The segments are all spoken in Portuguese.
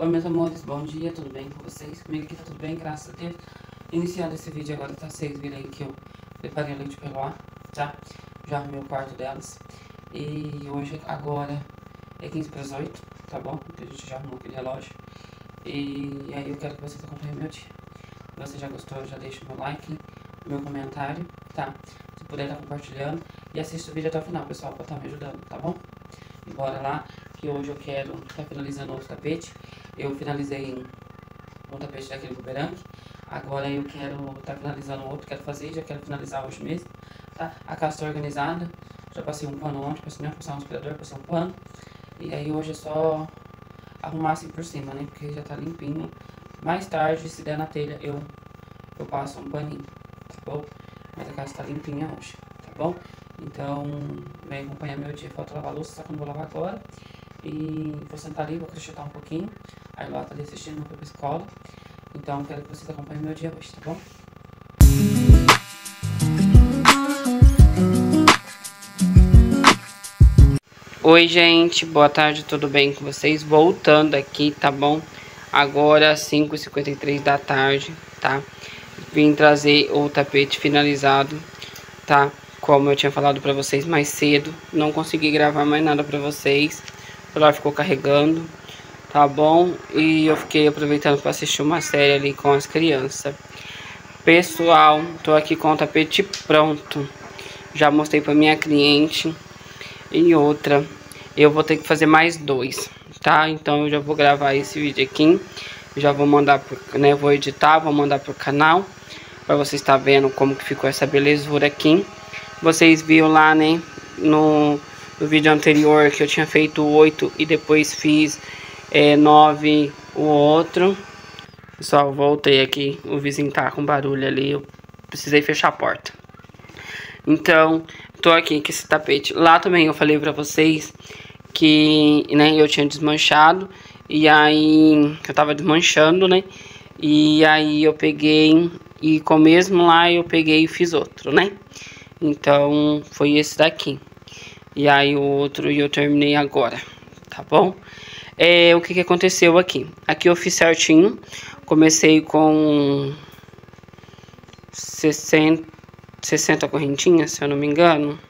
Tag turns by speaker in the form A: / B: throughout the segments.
A: Oi meus amores, bom dia, tudo bem com vocês? Comigo aqui tá tudo bem, graças a Deus Iniciando esse vídeo agora, tá? Vocês viram aí que eu preparei leite peluar, tá? Já arrumei o quarto delas E hoje, agora, é 15 para as 8, tá bom? Porque a gente já arrumou aquele relógio E aí eu quero que vocês acompanhem meu dia Se você já gostou, já deixa o meu like, meu comentário, tá? Se puder tá compartilhando E assista o vídeo até o final, pessoal, pra estar tá me ajudando, tá bom? E bora lá, que hoje eu quero estar tá finalizando outro tapete eu finalizei um tapete daquele bumerangue. Agora eu quero estar tá finalizando outro, quero fazer, já quero finalizar hoje mesmo. Tá? A casa está organizada. Já passei um pano ontem, passei, passar um aspirador, passei um pano. E aí hoje é só arrumar assim por cima, né? Porque já tá limpinho. Mais tarde, se der na telha, eu, eu passo um paninho, tá bom? Mas a casa tá limpinha hoje, tá bom? Então, vem acompanhar meu dia. Falta lavar louça, só que eu não vou lavar agora. E vou sentar ali, vou crochetar um pouquinho. Aí lá tá ali assistindo, não foi escola. Então quero que vocês acompanhem meu dia hoje, tá bom? Oi gente, boa tarde, tudo bem com vocês? Voltando aqui, tá bom? Agora 5h53 da tarde, tá? Vim trazer o tapete finalizado, tá? Como eu tinha falado pra vocês mais cedo Não consegui gravar mais nada pra vocês celular ficou carregando tá bom? E eu fiquei aproveitando para assistir uma série ali com as crianças. Pessoal, tô aqui com o tapete pronto. Já mostrei para minha cliente. E outra, eu vou ter que fazer mais dois, tá? Então eu já vou gravar esse vídeo aqui. Já vou mandar, pro, né? Vou editar, vou mandar pro canal. Para vocês estar tá vendo como que ficou essa belezura aqui. Vocês viram lá, né? No, no vídeo anterior que eu tinha feito oito e depois fiz é 9 o outro. Pessoal, voltei aqui. O vizinho tá com barulho ali. Eu precisei fechar a porta. Então, tô aqui com esse tapete. Lá também eu falei pra vocês que, né, eu tinha desmanchado. E aí, eu tava desmanchando, né? E aí eu peguei e com o mesmo lá eu peguei e fiz outro, né? Então, foi esse daqui. E aí o outro eu terminei agora, tá bom? É, o que, que aconteceu aqui? Aqui eu fiz certinho. Comecei com 60, 60 correntinhas, se eu não me engano.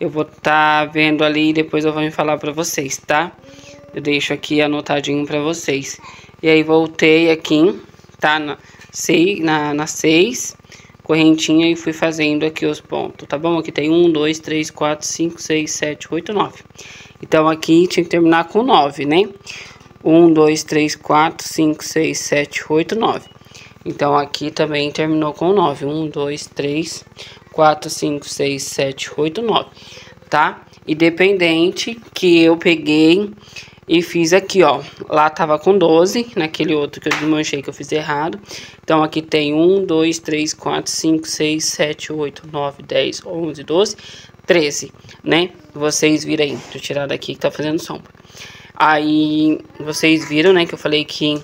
A: Eu vou estar tá vendo ali e depois eu vou me falar pra vocês, tá? Eu deixo aqui anotadinho pra vocês. E aí voltei aqui, tá? Na 6, na, na seis, correntinha e fui fazendo aqui os pontos, tá bom? Aqui tem 1, 2, 3, 4, 5, 6, 7, 8, 9. Então, aqui tinha que terminar com 9, né? 1, 2, 3, 4, 5, 6, 7, 8, 9. Então, aqui também terminou com 9. 1, 2, 3, 4, 5, 6, 7, 8, 9. Tá? Independente que eu peguei e fiz aqui, ó. Lá tava com 12, naquele outro que eu desmanchei que eu fiz errado. Então, aqui tem 1, 2, 3, 4, 5, 6, 7, 8, 9, 10, 11, 12, 13, né? Vocês viram aí, deixa eu tirar daqui que tá fazendo sombra. Aí, vocês viram, né, que eu falei que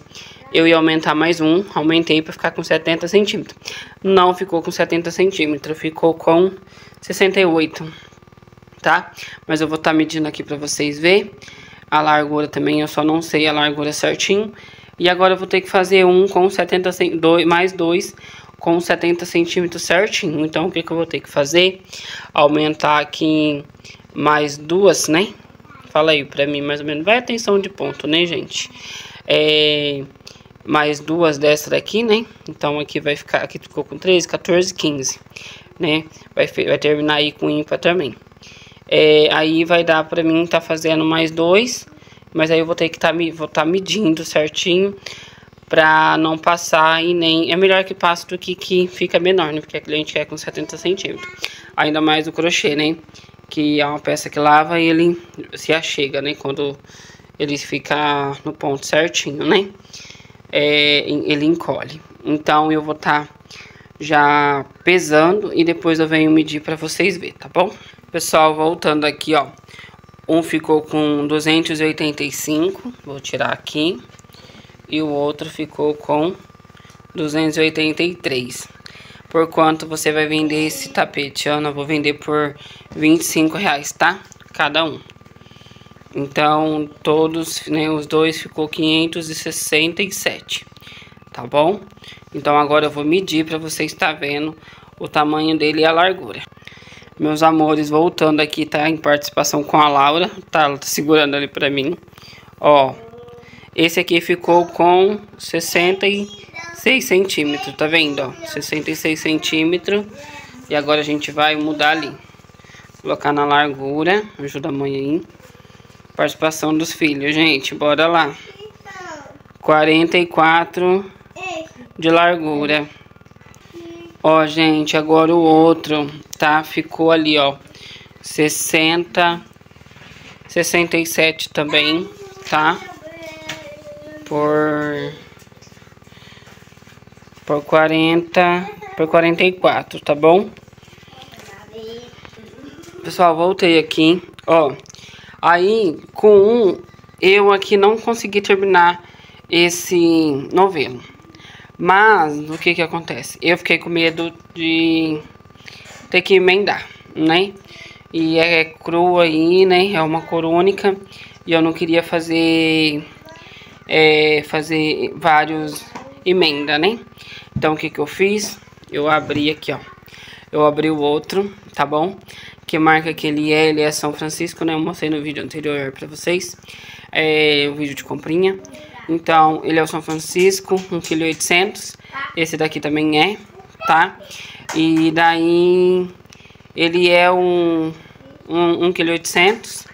A: eu ia aumentar mais um, aumentei para ficar com 70 centímetros. Não ficou com 70 centímetros, ficou com 68, tá? Mas eu vou estar tá medindo aqui para vocês ver a largura também, eu só não sei a largura certinho. E agora eu vou ter que fazer um com 70 dois, mais dois com 70 centímetros certinho. Então, o que, que eu vou ter que fazer? Aumentar aqui mais duas, né? Fala aí pra mim, mais ou menos. Vai atenção de ponto, né, gente? É, mais duas dessa daqui, né? Então, aqui vai ficar... Aqui ficou com 13, 14, 15, né? Vai, vai terminar aí com ímpar também. É, aí vai dar pra mim tá fazendo mais dois. Mas aí eu vou ter que tá, vou tá medindo certinho pra não passar e nem... É melhor que passe do que que fica menor, né? Porque a cliente quer com 70 centímetros. Ainda mais o crochê, né? Que é uma peça que lava e ele se achega, né? Quando ele fica no ponto certinho, né? É, ele encolhe. Então, eu vou estar tá já pesando e depois eu venho medir pra vocês verem, tá bom? Pessoal, voltando aqui, ó. Um ficou com 285, vou tirar aqui e o outro ficou com 283. Por quanto você vai vender esse tapete, Ana? Eu vou vender por 25 reais, tá? Cada um. Então, todos, né, os dois ficou 567, tá bom? Então, agora eu vou medir para você estar vendo o tamanho dele e a largura. Meus amores, voltando aqui, tá? Em participação com a Laura, tá? Ela tá segurando ali pra mim. Ó, esse aqui ficou com 66 centímetros, tá vendo, ó? 66 centímetros. E agora a gente vai mudar ali. Colocar na largura. Ajuda a mãe aí. Participação dos filhos, gente. Bora lá. 44 de largura. Ó, gente, agora o outro, tá? Ficou ali, ó. 60... 67 também, tá? Por... Por 40 por 44, tá bom? Pessoal, voltei aqui, ó. Aí, com um, eu aqui não consegui terminar esse novelo. Mas, o que que acontece? Eu fiquei com medo de ter que emendar, né? E é crua aí, né? É uma corônica. E eu não queria fazer... É, fazer vários emenda, né? Então, o que que eu fiz? eu abri aqui, ó. Eu abri o outro, tá bom? Que marca que ele é, ele é São Francisco, né? Eu mostrei no vídeo anterior pra vocês. É o vídeo de comprinha. Então, ele é o São Francisco, 1,8 kg. Esse daqui também é, tá? E daí, ele é um, um 1,8 kg,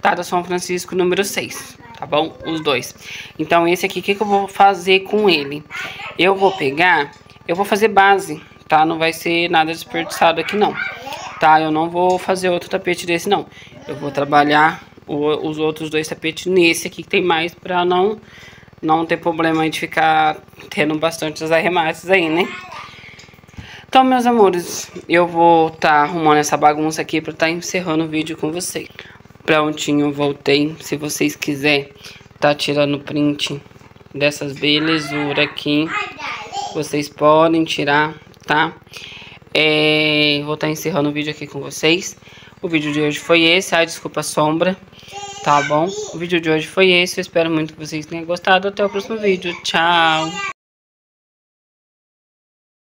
A: tá? Da São Francisco número 6, tá bom? Os dois. Então, esse aqui, o que, que eu vou fazer com ele? Eu vou pegar eu vou fazer base, tá? Não vai ser nada desperdiçado aqui, não. Tá? Eu não vou fazer outro tapete desse, não. Eu vou trabalhar o, os outros dois tapetes nesse aqui que tem mais pra não, não ter problema de ficar tendo bastante arremates aí, né? Então, meus amores, eu vou estar tá arrumando essa bagunça aqui pra estar tá encerrando o vídeo com vocês. Prontinho, voltei. Se vocês quiserem tá tirando print dessas belezuras aqui vocês podem tirar, tá? É, vou estar tá encerrando o vídeo aqui com vocês. O vídeo de hoje foi esse. Ai, desculpa a sombra. Tá bom? O vídeo de hoje foi esse. Eu espero muito que vocês tenham gostado. Até o próximo vídeo. Tchau!